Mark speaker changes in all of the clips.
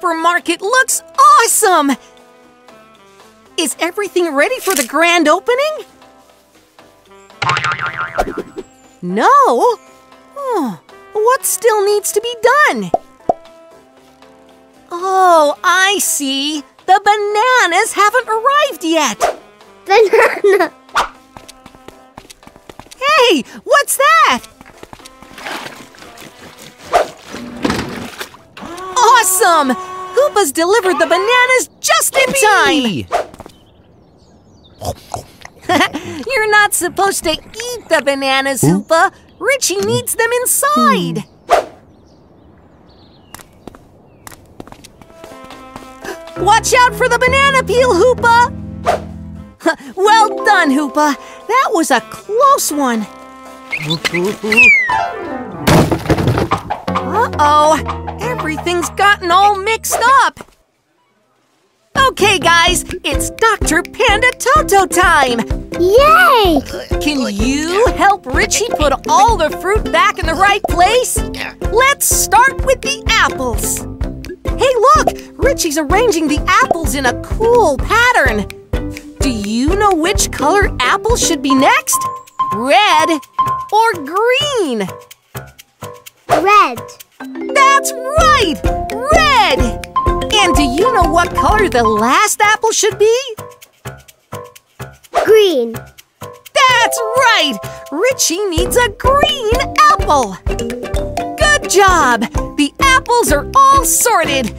Speaker 1: supermarket looks awesome! Is everything ready for the grand opening? No? Oh, what still needs to be done? Oh, I see. The bananas haven't arrived yet.
Speaker 2: Banana.
Speaker 1: Hey, what's that? Awesome! Hoopa's delivered the bananas just in time! You're not supposed to eat the bananas, Hoopa. Richie needs them inside. Watch out for the banana peel, Hoopa! well done, Hoopa. That was a close one. Uh-oh, everything's gotten all mixed up. Okay, guys, it's Dr. Panda Toto time.
Speaker 2: Yay!
Speaker 1: Can you help Richie put all the fruit back in the right place? Let's start with the apples. Hey, look! Richie's arranging the apples in a cool pattern. Do you know which color apple should be next? Red or green?
Speaker 2: Red.
Speaker 1: That's right! Red! And do you know what color the last apple should be?
Speaker 2: Green.
Speaker 1: That's right! Richie needs a green apple! Good job! The apples are all sorted!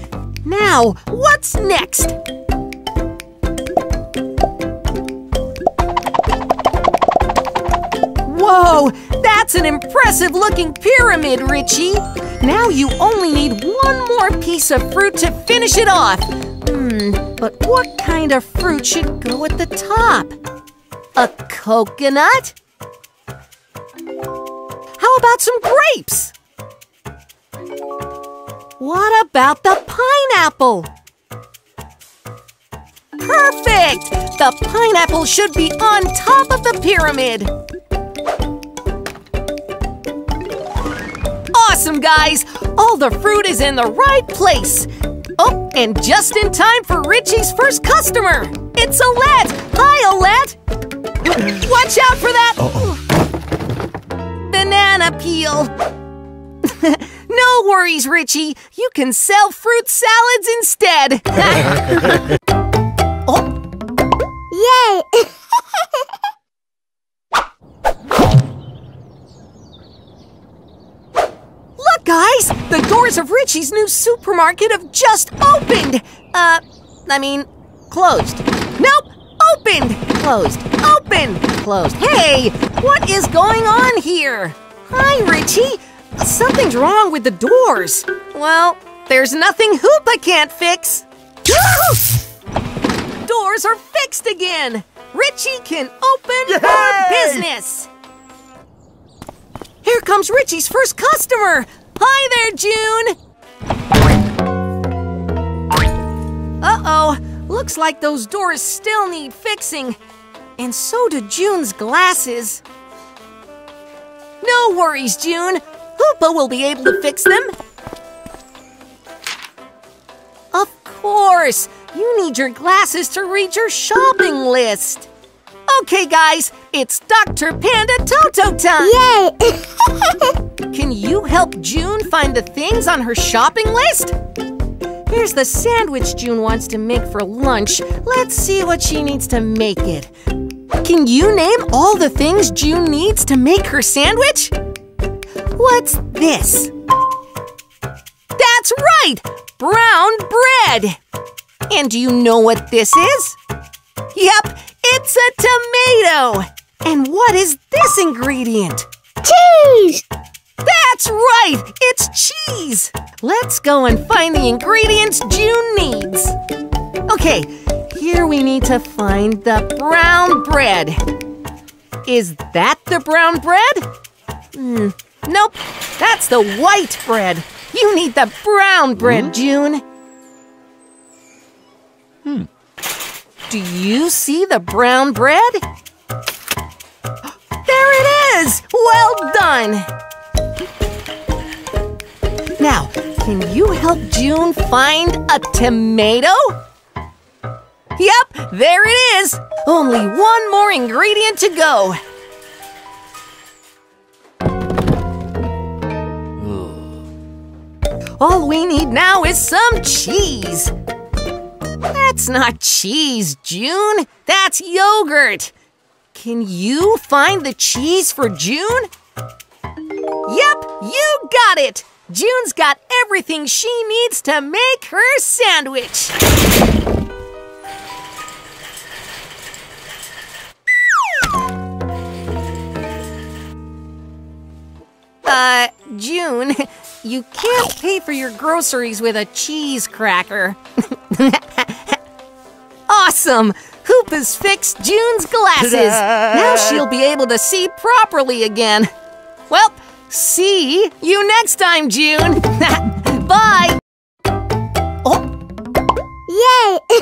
Speaker 1: Now, what's next? Whoa! That's an impressive looking pyramid, Richie! Now you only need one more piece of fruit to finish it off! Hmm, but what kind of fruit should go at the top? A coconut? How about some grapes? What about the pineapple? Perfect! The pineapple should be on top of the pyramid. Awesome, guys! All the fruit is in the right place. Oh, and just in time for Richie's first customer. It's Olette. Hi, Olette. Watch out for that banana peel. no worries, Richie. You can sell fruit salads instead. oh,
Speaker 2: Yay!
Speaker 1: Look, guys! The doors of Richie's new supermarket have just opened. Uh, I mean, closed. Nope, opened. Closed. Open! Closed. Hey, what is going on here? Hi, Richie. Something's wrong with the doors. Well, there's nothing Hoopa can't fix. doors are fixed again. Richie can open for business. Here comes Richie's first customer. Hi there, June. Uh-oh. Looks like those doors still need fixing. And so do June's glasses. No worries, June. Hoopa will be able to fix them. Of course. You need your glasses to read your shopping list. Okay, guys, it's Dr. Panda Toto time.
Speaker 2: Yay!
Speaker 1: You help June find the things on her shopping list? Here's the sandwich June wants to make for lunch. Let's see what she needs to make it. Can you name all the things June needs to make her sandwich? What's this? That's right! Brown bread! And do you know what this is? Yep, it's a tomato! And what is this ingredient?
Speaker 2: Cheese!
Speaker 1: That's right! It's cheese! Let's go and find the ingredients June needs. Okay, here we need to find the brown bread. Is that the brown bread? Hmm, nope, that's the white bread. You need the brown bread, June. Hmm. Do you see the brown bread? There it is! Well done! Now, Can you help June find a tomato? Yep, there it is! Only one more ingredient to go. All we need now is some cheese. That's not cheese, June. That's yogurt. Can you find the cheese for June? Yep, you got it. June's got everything she needs to make her sandwich. Uh, June, you can't pay for your groceries with a cheese cracker. awesome! Hoopa's fixed June's glasses. Now she'll be able to see properly again. Well, see you next time, June. Bye. Oh,
Speaker 2: Yay!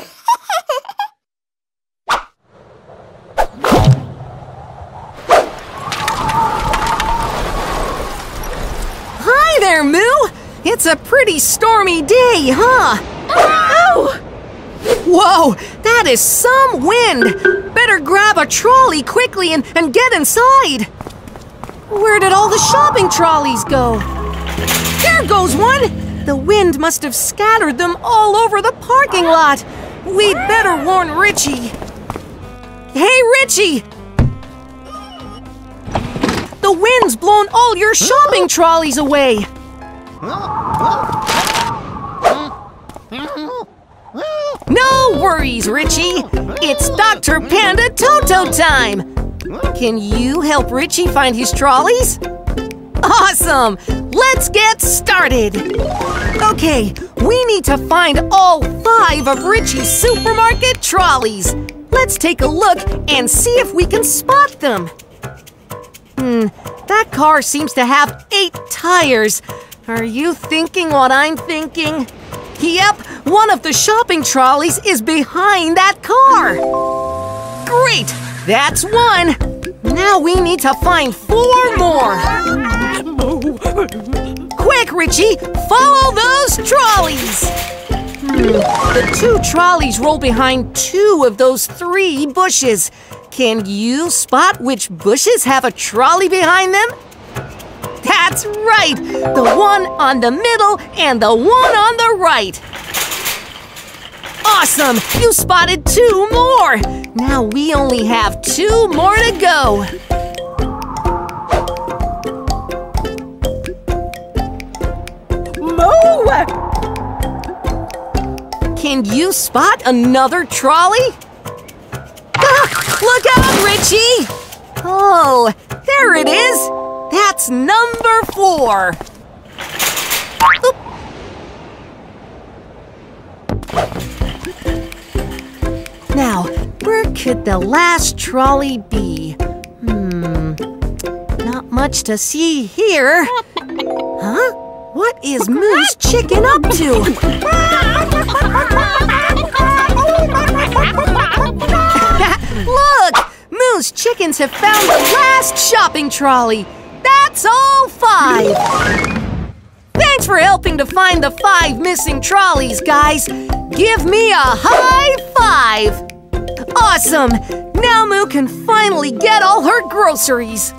Speaker 1: hi there, Moo. It's a pretty stormy day, huh? Ow! Whoa, that is some wind. Better grab a trolley quickly and, and get inside. Where did all the shopping trolleys go? There goes one! The wind must have scattered them all over the parking lot. We'd better warn Richie. Hey, Richie! The wind's blown all your shopping trolleys away. No worries, Richie. It's Dr. Panda Toto time. Can you help Richie find his trolleys? Awesome! Let's get started! Okay, we need to find all five of Richie's supermarket trolleys. Let's take a look and see if we can spot them. Hmm, that car seems to have eight tires. Are you thinking what I'm thinking? Yep, one of the shopping trolleys is behind that car. Great, that's one. Now we need to find four more. Quick, Richie, follow those trolleys. The two trolleys roll behind two of those three bushes. Can you spot which bushes have a trolley behind them? That's right! The one on the middle and the one on the right. Awesome! You spotted two more! Now we only have two more to go. Moo! Can you spot another trolley? Ah, look out, Richie! Oh, there it is! That's number four. Oop. Where could the last trolley be? Hmm, not much to see here. Huh? What is Moo's Chicken up to? Look! Moo's Chickens have found the last shopping trolley. That's all five. Thanks for helping to find the five missing trolleys, guys. Give me a high five. Awesome! Now Moo can finally get all her groceries.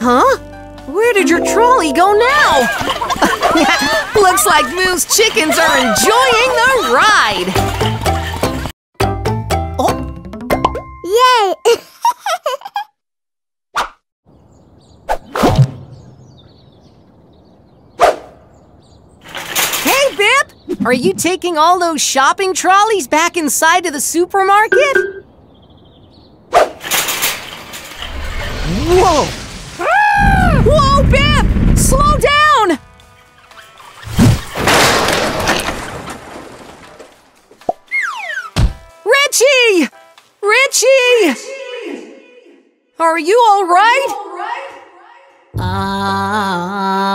Speaker 1: Huh? Where did your trolley go now? Looks like Moo's chickens are enjoying the ride. Are you taking all those shopping trolleys back inside to the supermarket? Whoa! Whoa, Bip! Slow down! Richie! Richie! Are you all right? Ah,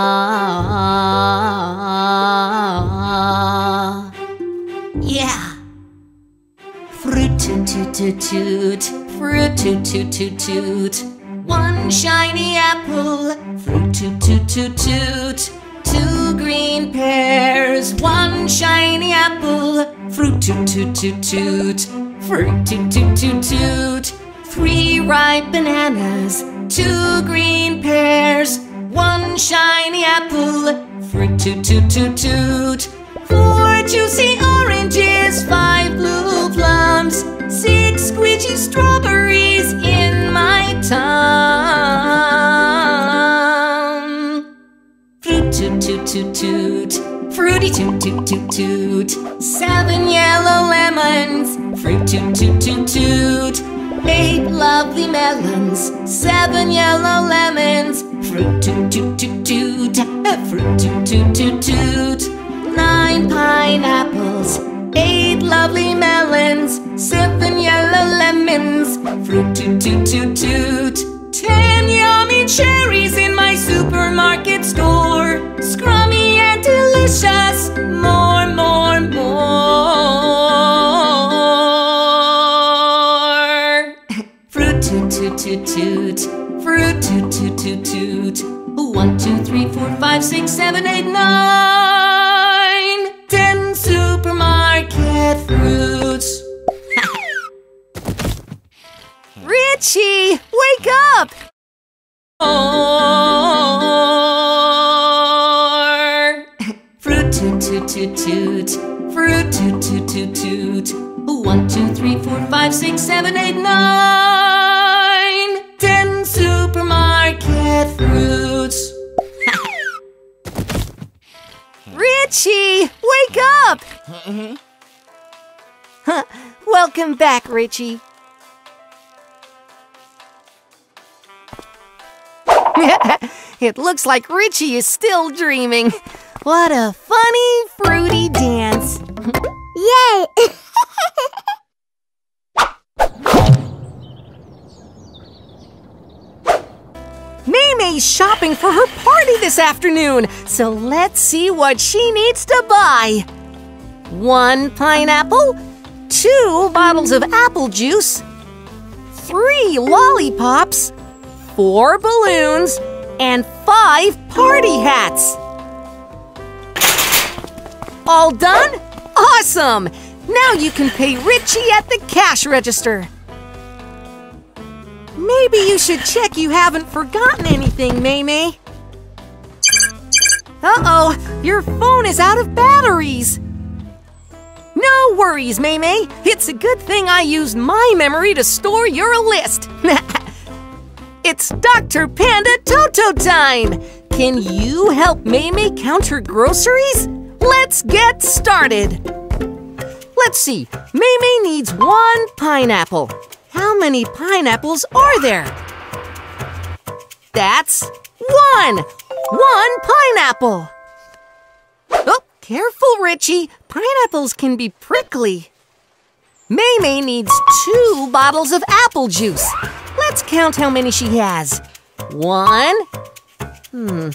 Speaker 1: toot, toot toot toot. One shiny apple Fruit toot toot toot toot. Two green pears, one shiny apple. Fruit toot toot toot toot. Fruit toot toot toot toot. Three ripe bananas, two green pears, one shiny apple. Fruit toot toot toot toot. Four juicy oranges, five blue six strawberries in my tongue. Fruit toot toot toot toot. Fruity toot toot toot toot. Seven yellow lemons. Fruit toot toot toot toot. Eight lovely melons. Seven yellow lemons. Fruit toot toot toot toot. Fruit toot toot toot toot. Nine pineapples. Eight lovely melons. Seven yellow lemons. Fruit toot toot toot toot. Richie, wake up! Or fruit toot toot toot toot, fruit toot toot toot toot. One, two, three, four, five, six, seven, eight, nine. Ten supermarket fruits. Richie, wake up! Huh, Welcome back, Richie. it looks like Richie is still dreaming. What a funny, fruity dance.
Speaker 2: Yay!
Speaker 1: Maymay's shopping for her party this afternoon, so let's see what she needs to buy. One pineapple, two bottles of apple juice, three lollipops, four balloons, and five party hats. All done? Awesome! Now you can pay Richie at the cash register. Maybe you should check you haven't forgotten anything, Maymay. Uh-oh, your phone is out of batteries. No worries, Maymay. It's a good thing I used my memory to store your list. it's Dr. Panda Toto time. Can you help Maymay count her groceries? Let's get started. Let's see. Maymay needs one pineapple. How many pineapples are there? That's one. One pineapple. Oh, careful, Richie. Pineapples can be prickly. Maymay needs two bottles of apple juice. Let's count how many she has. One. Hmm.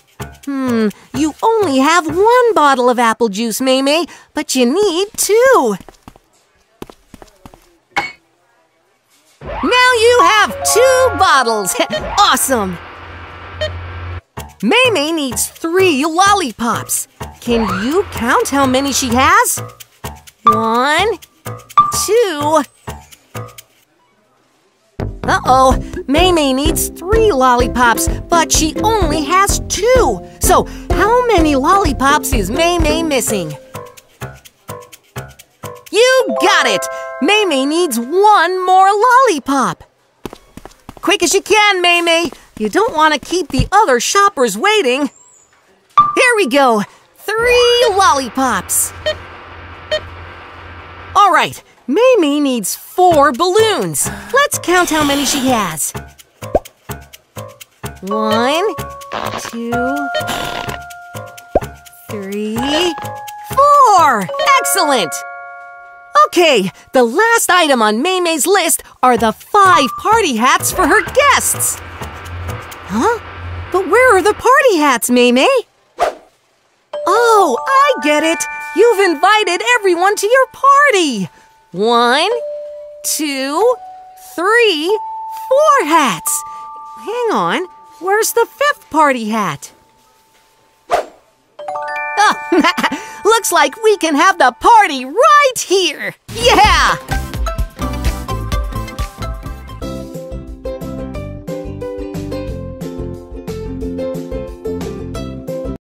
Speaker 1: Hmm. You only have one bottle of apple juice, Maymay, but you need two. Now you have two bottles. awesome. Maymay needs three lollipops. Can you count how many she has? One, two. Uh-oh, Maymay needs three lollipops, but she only has two. So how many lollipops is Maymay missing? You got it! Maymay needs one more lollipop. Quick as you can, Maymay. You don't want to keep the other shoppers waiting. Here we go. Three lollipops. All right, Maymay needs four balloons. Let's count how many she has. One, two, three, four. Excellent. Okay, the last item on Maymay's list are the five party hats for her guests. Huh? But where are the party hats, Maymay? Oh, I get it. You've invited everyone to your party. One, two, three, four hats. Hang on. Where's the fifth party hat? Oh, looks like we can have the party right here. Yeah!